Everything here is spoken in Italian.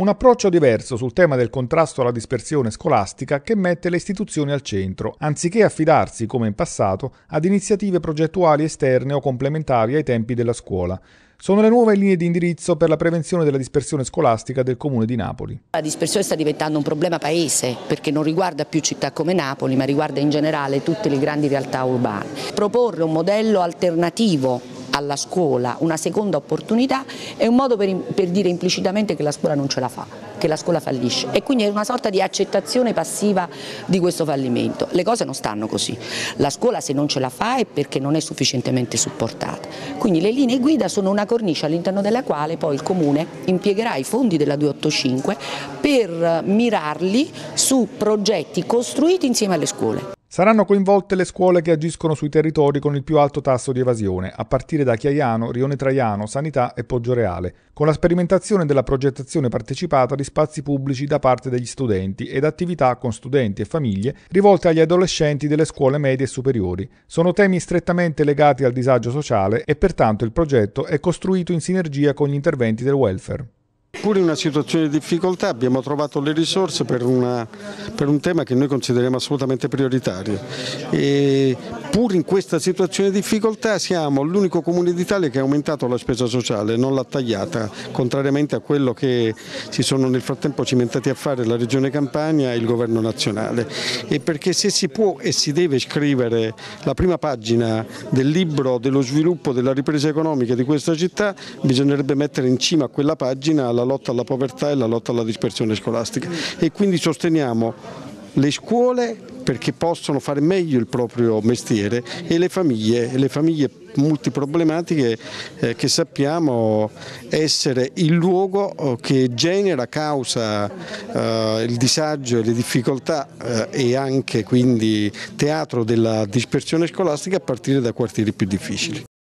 Un approccio diverso sul tema del contrasto alla dispersione scolastica che mette le istituzioni al centro, anziché affidarsi, come in passato, ad iniziative progettuali esterne o complementari ai tempi della scuola. Sono le nuove linee di indirizzo per la prevenzione della dispersione scolastica del Comune di Napoli. La dispersione sta diventando un problema paese perché non riguarda più città come Napoli ma riguarda in generale tutte le grandi realtà urbane. Proporre un modello alternativo alla scuola una seconda opportunità è un modo per, per, dire implicitamente che la scuola non ce la fa, che la scuola fallisce e quindi è una sorta di accettazione passiva di questo fallimento. Le cose non stanno così, la scuola se non ce la fa è perché non è sufficientemente supportata, quindi le linee guida sono una cornice all'interno della quale poi il Comune impiegherà i fondi della 285 per mirarli su progetti costruiti insieme alle scuole. Saranno coinvolte le scuole che agiscono sui territori con il più alto tasso di evasione, a partire da Chiaiano, Rione Traiano, Sanità e Poggioreale, con la sperimentazione della progettazione partecipata di spazi pubblici da parte degli studenti ed attività con studenti e famiglie rivolte agli adolescenti delle scuole medie e superiori. Sono temi strettamente legati al disagio sociale e pertanto il progetto è costruito in sinergia con gli interventi del welfare. Pur in una situazione di difficoltà abbiamo trovato le risorse per, una, per un tema che noi consideriamo assolutamente prioritario. E pur in questa situazione di difficoltà siamo l'unico comune d'Italia che ha aumentato la spesa sociale, non l'ha tagliata, contrariamente a quello che si sono nel frattempo cimentati a fare la Regione Campania e il Governo nazionale. E perché se si può e si deve scrivere la prima pagina del libro dello sviluppo della ripresa economica di questa città, bisognerebbe mettere in cima a quella pagina la lotta alla povertà e la lotta alla dispersione scolastica e quindi sosteniamo le scuole perché possono fare meglio il proprio mestiere e le famiglie, le famiglie multiproblematiche eh, che sappiamo essere il luogo eh, che genera, causa eh, il disagio e le difficoltà e anche quindi teatro della dispersione scolastica a partire da quartieri più difficili.